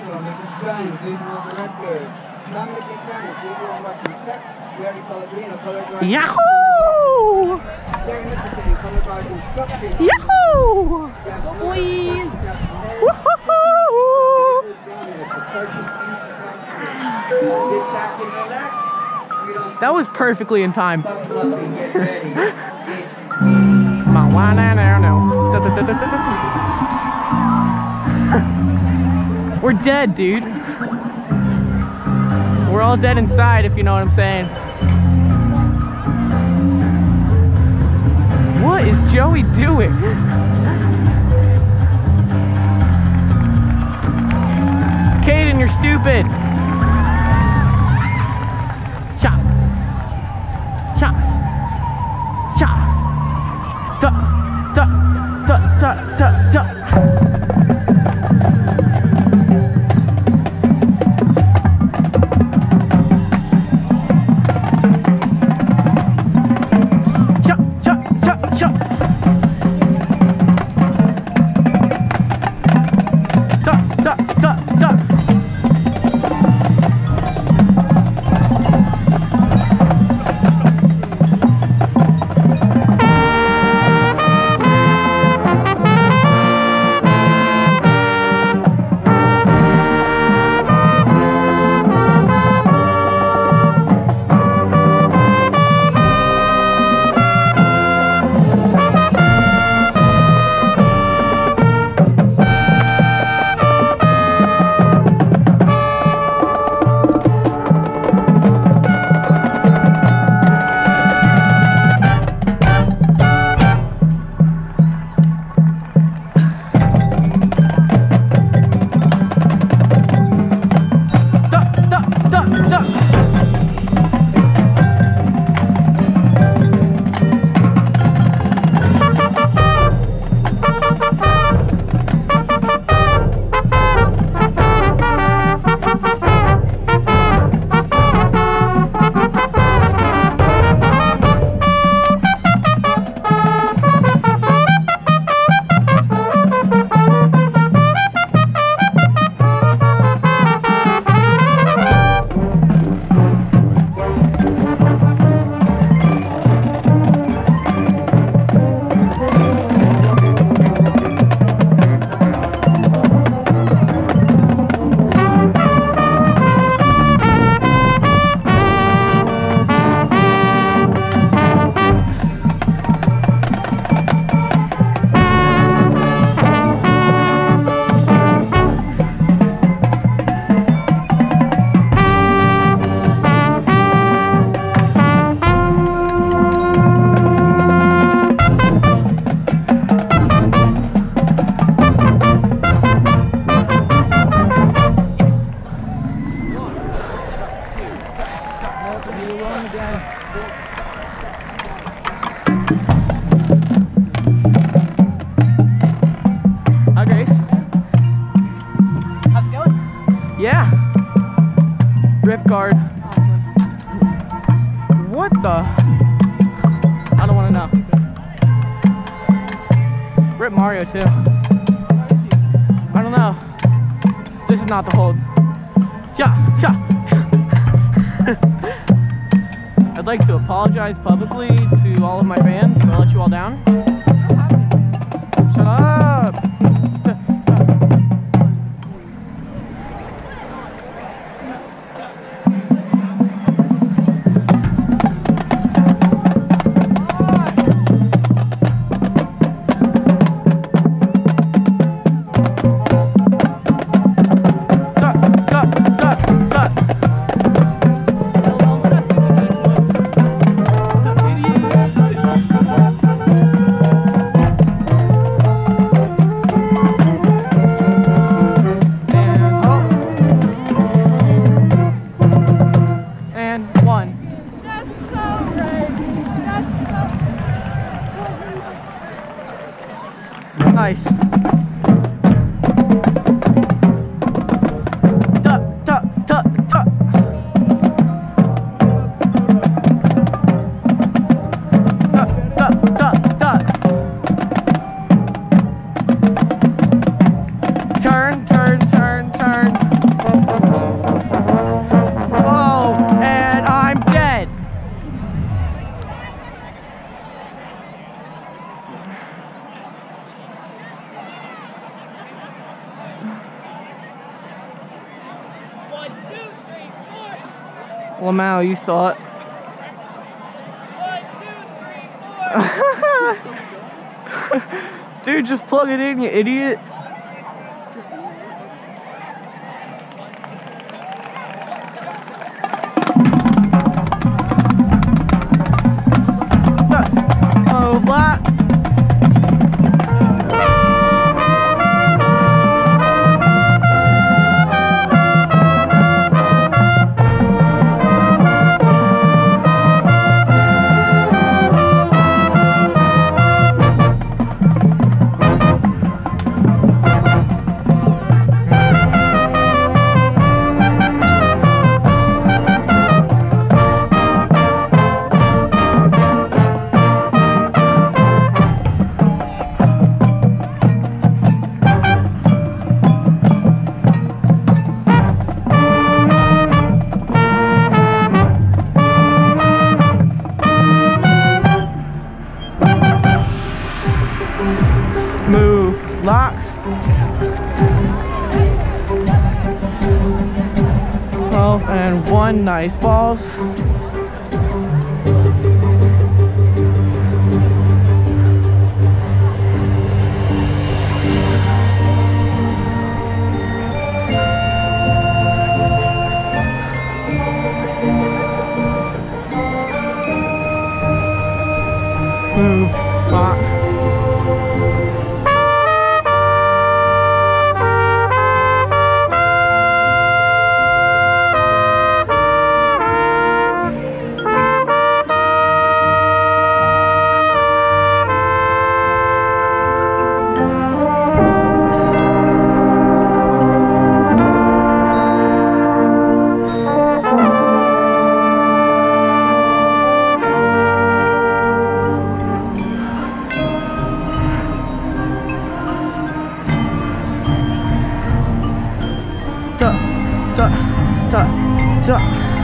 Studio and Western Tech. Gary Pellegrino, color guard. Yahoo! Color guard instruction. Yahoo! Boys! Woohoo! That was perfectly in time. My wine We're dead, dude. We're all dead inside, if you know what I'm saying. What is Joey doing? Caden, you're stupid. Shot. Shot. Shot. Da, da, da, da, da, da. Guard. What the? I don't want to know. Rip Mario too. I don't know. This is not the hold. Yeah, yeah. I'd like to apologize publicly to all of my fans. So I let you all down. nice. Lamau, you saw it. Dude, just plug it in, you idiot. and one nice balls. Boom. Bye. Da.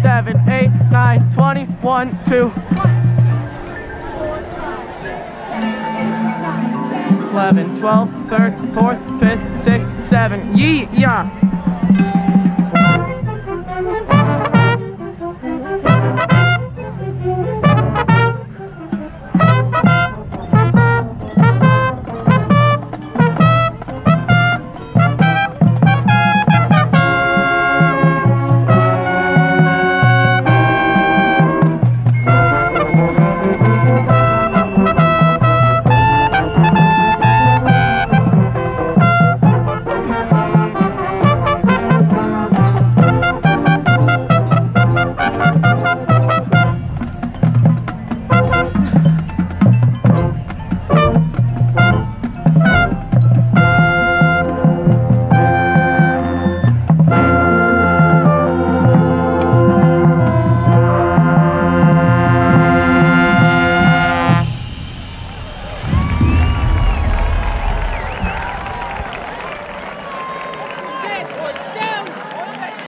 15, 16, 17, 8, 9, 20, 1, 2. 11, 12, 13, 14, 15, 16, 17. Yee, yeah.